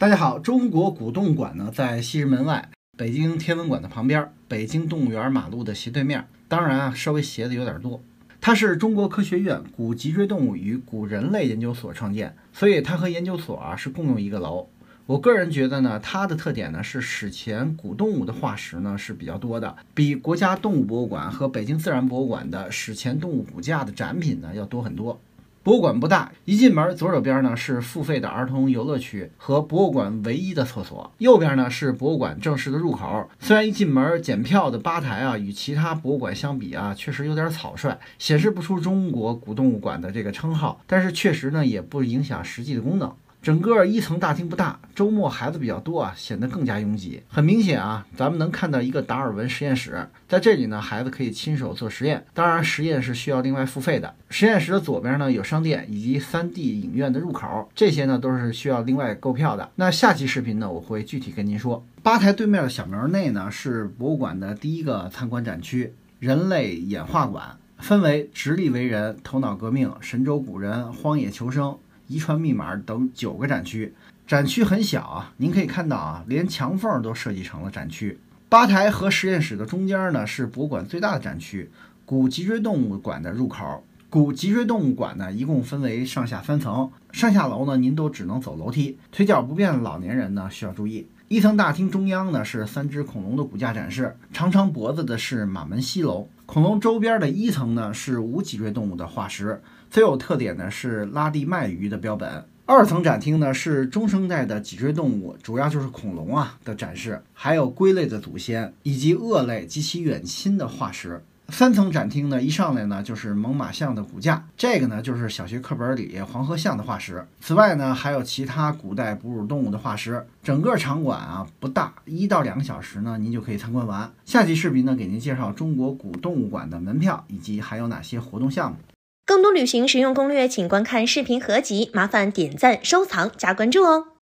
大家好，中国古动物馆呢在西直门外，北京天文馆的旁边，北京动物园马路的斜对面。当然啊，稍微斜的有点多。它是中国科学院古脊椎动物与古人类研究所创建，所以它和研究所啊是共用一个楼。我个人觉得呢，它的特点呢是史前古动物的化石呢是比较多的，比国家动物博物馆和北京自然博物馆的史前动物骨架的展品呢要多很多。博物馆不大，一进门左手边呢是付费的儿童游乐区和博物馆唯一的厕所，右边呢是博物馆正式的入口。虽然一进门检票的吧台啊与其他博物馆相比啊确实有点草率，显示不出中国古动物馆的这个称号，但是确实呢也不影响实际的功能。整个一层大厅不大，周末孩子比较多啊，显得更加拥挤。很明显啊，咱们能看到一个达尔文实验室，在这里呢，孩子可以亲手做实验。当然，实验是需要另外付费的。实验室的左边呢有商店以及 3D 影院的入口，这些呢都是需要另外购票的。那下期视频呢，我会具体跟您说。吧台对面的小门内呢是博物馆的第一个参观展区——人类演化馆，分为直立为人、头脑革命、神州古人、荒野求生。遗传密码等九个展区，展区很小啊，您可以看到啊，连墙缝都设计成了展区。吧台和实验室的中间呢，是博物馆最大的展区——古脊椎动物馆的入口。古脊椎动物馆呢，一共分为上下三层，上下楼呢，您都只能走楼梯，腿脚不便的老年人呢，需要注意。一层大厅中央呢，是三只恐龙的骨架展示，长长脖子的是马门溪楼。恐龙周边的一层呢，是无脊椎动物的化石。最有特点的是拉蒂麦鱼的标本。二层展厅呢是中生代的脊椎动物，主要就是恐龙啊的展示，还有龟类的祖先以及鳄类及其远亲的化石。三层展厅呢一上来呢就是猛犸象的骨架，这个呢就是小学课本里黄河象的化石。此外呢还有其他古代哺乳动物的化石。整个场馆啊不大，一到两个小时呢您就可以参观完。下期视频呢给您介绍中国古动物馆的门票以及还有哪些活动项目。更多旅行实用攻略，请观看视频合集。麻烦点赞、收藏、加关注哦！